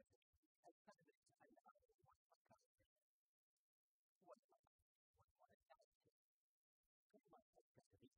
What's my